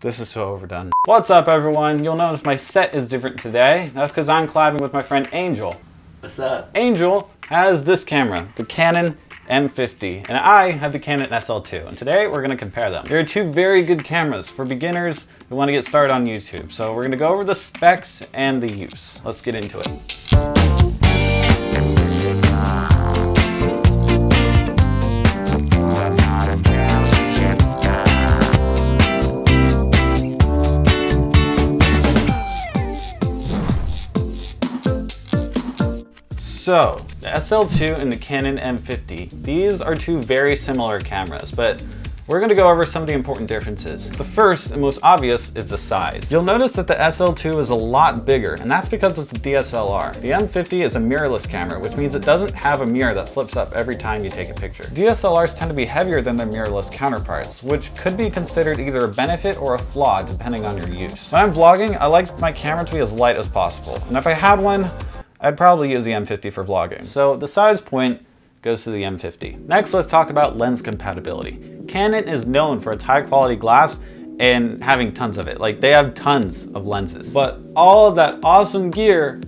This is so overdone. What's up everyone? You'll notice my set is different today. That's because I'm collabing with my friend Angel. What's up? Angel has this camera, the Canon M50, and I have the Canon SL2, and today we're gonna compare them. They're two very good cameras for beginners who wanna get started on YouTube. So we're gonna go over the specs and the use. Let's get into it. So, the SL2 and the Canon M50, these are two very similar cameras, but we're gonna go over some of the important differences. The first and most obvious is the size. You'll notice that the SL2 is a lot bigger, and that's because it's a DSLR. The M50 is a mirrorless camera, which means it doesn't have a mirror that flips up every time you take a picture. DSLRs tend to be heavier than their mirrorless counterparts, which could be considered either a benefit or a flaw depending on your use. When I'm vlogging, I like my camera to be as light as possible, and if I had one, I'd probably use the M50 for vlogging. So the size point goes to the M50. Next, let's talk about lens compatibility. Canon is known for its high quality glass and having tons of it. Like they have tons of lenses, but all of that awesome gear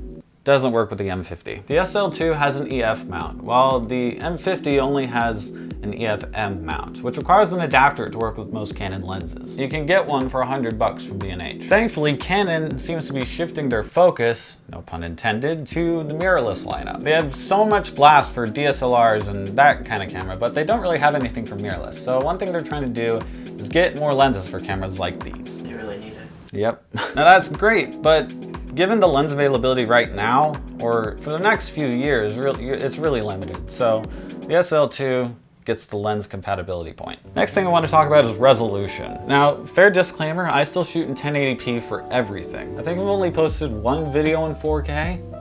doesn't work with the M50. The SL2 has an EF mount, while the M50 only has an EF-M mount, which requires an adapter to work with most Canon lenses. You can get one for 100 bucks from B&H. Thankfully, Canon seems to be shifting their focus, no pun intended, to the mirrorless lineup. They have so much glass for DSLRs and that kind of camera, but they don't really have anything for mirrorless. So one thing they're trying to do is get more lenses for cameras like these. You really need it. Yep. Now that's great, but given the lens availability right now, or for the next few years, it's really limited. So the SL2 gets the lens compatibility point. Next thing I want to talk about is resolution. Now, fair disclaimer, I still shoot in 1080p for everything. I think I've only posted one video in 4K,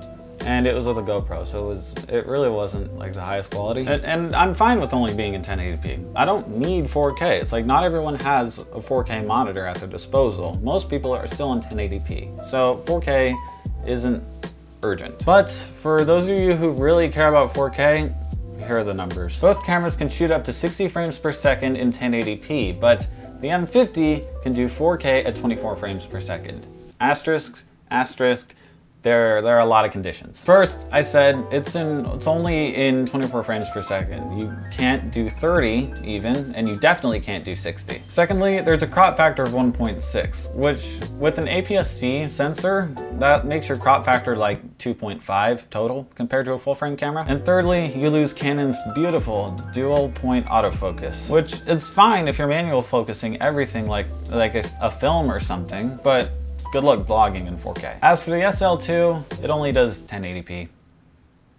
and it was with a GoPro, so it was it really wasn't like the highest quality. And, and, I'm fine with only being in 1080p. I don't need 4K. It's like not everyone has a 4K monitor at their disposal. Most people are still in 1080p. So 4K isn't urgent. But for those of you who really care about 4K, here are the numbers. Both cameras can shoot up to 60 frames per second in 1080p, but the M50 can do 4K at 24 frames per second. Asterisk, asterisk, there, there are a lot of conditions. First, I said it's in it's only in 24 frames per second. You can't do 30 even, and you definitely can't do 60. Secondly, there's a crop factor of 1.6, which with an APS-C sensor, that makes your crop factor like 2.5 total compared to a full frame camera. And thirdly, you lose Canon's beautiful dual point autofocus, which is fine if you're manual focusing everything like, like a, a film or something, but Good luck vlogging in 4K. As for the SL2, it only does 1080p.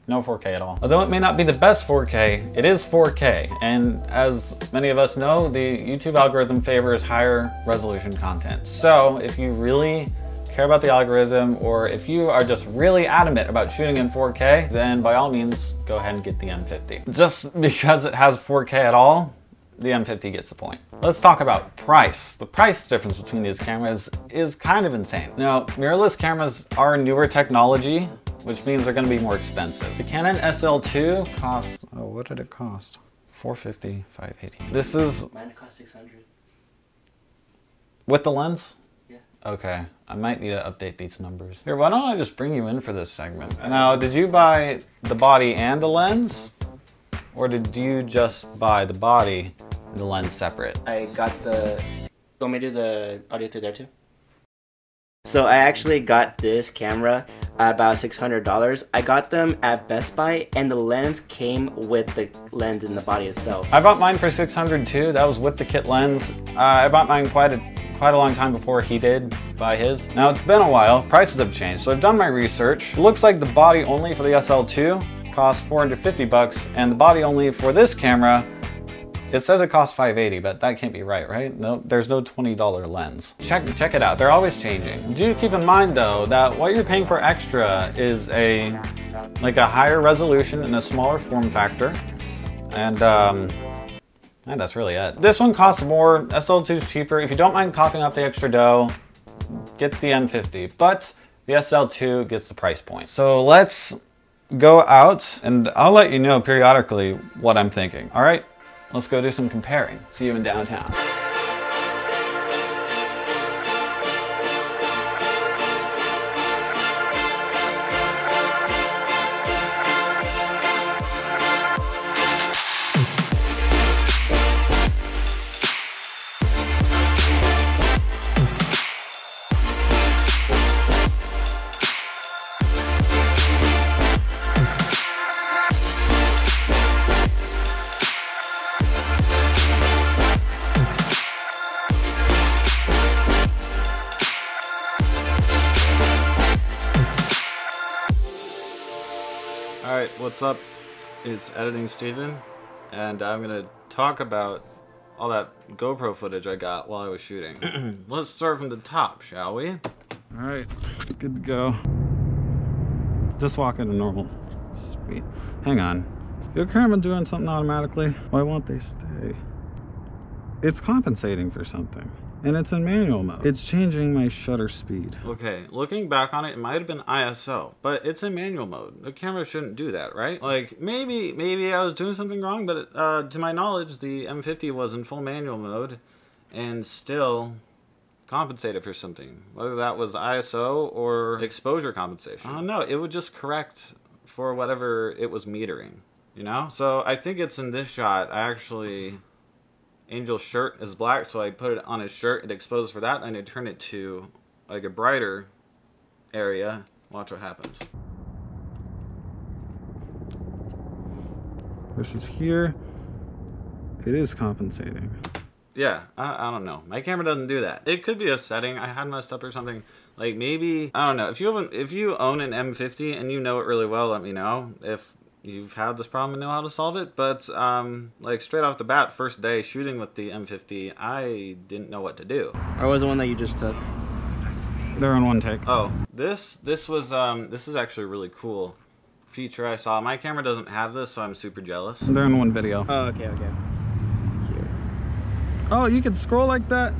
No 4K at all. Although it may not be the best 4K, it is 4K. And as many of us know, the YouTube algorithm favors higher resolution content. So if you really care about the algorithm or if you are just really adamant about shooting in 4K, then by all means, go ahead and get the M50. Just because it has 4K at all, the M50 gets the point. Let's talk about price. The price difference between these cameras is kind of insane. Now, mirrorless cameras are newer technology, which means they're gonna be more expensive. The Canon SL2 costs, oh, what did it cost? 450, 580. This is... Mine cost 600. With the lens? Yeah. Okay, I might need to update these numbers. Here, why don't I just bring you in for this segment? Now, did you buy the body and the lens? Or did you just buy the body the lens separate? I got the... You want me to do the audio through there too? So I actually got this camera about $600. I got them at Best Buy and the lens came with the lens in the body itself. I bought mine for 600 too. That was with the kit lens. Uh, I bought mine quite a quite a long time before he did buy his. Now it's been a while, prices have changed, so I've done my research. It looks like the body only for the SL2 costs 450 bucks, and the body only for this camera it says it costs 580, but that can't be right, right? No, there's no $20 lens. Check, check it out, they're always changing. Do keep in mind though, that what you're paying for extra is a, like a higher resolution and a smaller form factor. And, um, and that's really it. This one costs more, SL2 is cheaper. If you don't mind coughing up the extra dough, get the M50, but the SL2 gets the price point. So let's go out and I'll let you know periodically what I'm thinking, all right? Let's go do some comparing. See you in downtown. What's up? It's Editing Stephen, and I'm gonna talk about all that GoPro footage I got while I was shooting. Let's start from the top, shall we? Alright, good to go. Just walk a normal speed. Hang on. Your camera doing something automatically? Why won't they stay? It's compensating for something and it's in manual mode. It's changing my shutter speed. Okay, looking back on it, it might have been ISO, but it's in manual mode. The camera shouldn't do that, right? Like, maybe maybe I was doing something wrong, but uh, to my knowledge, the M50 was in full manual mode and still compensated for something. Whether that was ISO or exposure compensation. I don't know, it would just correct for whatever it was metering, you know? So I think it's in this shot, I actually Angel's shirt is black, so I put it on his shirt. It exposed for that, and I turn it to like a brighter area. Watch what happens. Versus here, it is compensating. Yeah, I, I don't know. My camera doesn't do that. It could be a setting I had messed up or something. Like maybe I don't know. If you have an, if you own an M50 and you know it really well, let me know. If you've had this problem and know how to solve it. But um, like straight off the bat, first day shooting with the M50, I didn't know what to do. Or was the one that you just took? They're on one take. Oh, this this was um, this is actually really cool feature I saw. My camera doesn't have this, so I'm super jealous. They're in one video. Oh, okay, okay. Here. Oh, you can scroll like that?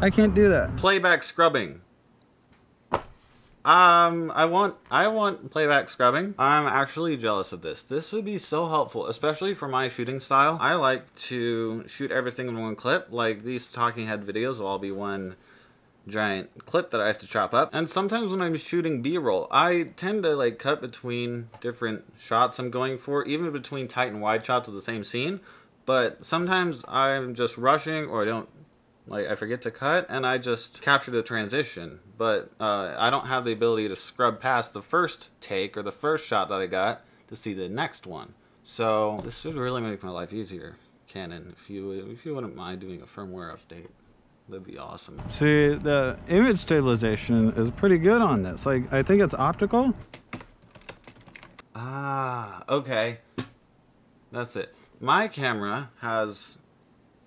I can't do that. Playback scrubbing. Um, I want I want playback scrubbing. I'm actually jealous of this. This would be so helpful, especially for my shooting style. I like to shoot everything in one clip. Like these talking head videos will all be one giant clip that I have to chop up. And sometimes when I'm shooting B-roll, I tend to like cut between different shots I'm going for, even between tight and wide shots of the same scene. But sometimes I'm just rushing or I don't like I forget to cut and I just capture the transition. But uh, I don't have the ability to scrub past the first take or the first shot that I got to see the next one. So this would really make my life easier, Canon. If you if you wouldn't mind doing a firmware update, that'd be awesome. See, the image stabilization is pretty good on this. Like I think it's optical. Ah, okay. That's it. My camera has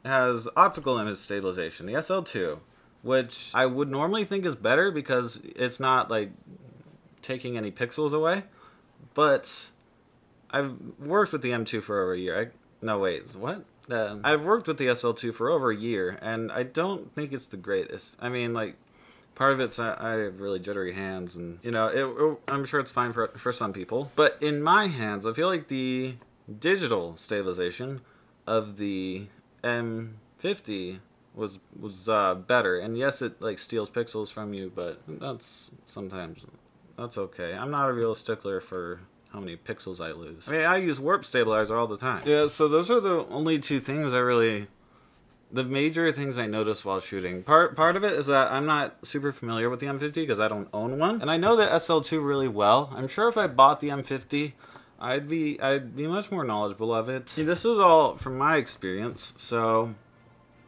has optical image stabilization, the SL2, which I would normally think is better because it's not like taking any pixels away. But I've worked with the M2 for over a year. I, no, wait, what? Uh, I've worked with the SL2 for over a year, and I don't think it's the greatest. I mean, like, part of it's I, I have really jittery hands, and you know, it, it, I'm sure it's fine for for some people. But in my hands, I feel like the digital stabilization of the M50 was was uh, better. And yes, it like steals pixels from you, but that's sometimes that's okay. I'm not a real stickler for how many pixels I lose. I mean, I use warp stabilizer all the time. Yeah, so those are the only two things I really the major things I notice while shooting. Part part of it is that I'm not super familiar with the M50 because I don't own one, and I know the SL2 really well. I'm sure if I bought the M50, I'd be I'd be much more knowledgeable of it. See, this is all from my experience, so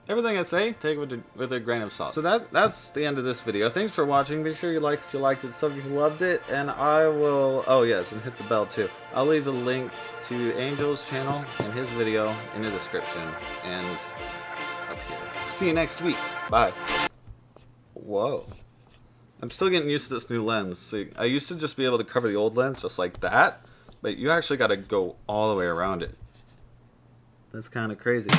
everything I say, take it with a, with a grain of salt. So that that's the end of this video. Thanks for watching. Make sure you like if you liked it, sub if you loved it, and I will. Oh yes, and hit the bell too. I'll leave the link to Angel's channel and his video in the description and up here. See you next week. Bye. Whoa. I'm still getting used to this new lens. See, I used to just be able to cover the old lens just like that. But you actually got to go all the way around it. That's kind of crazy.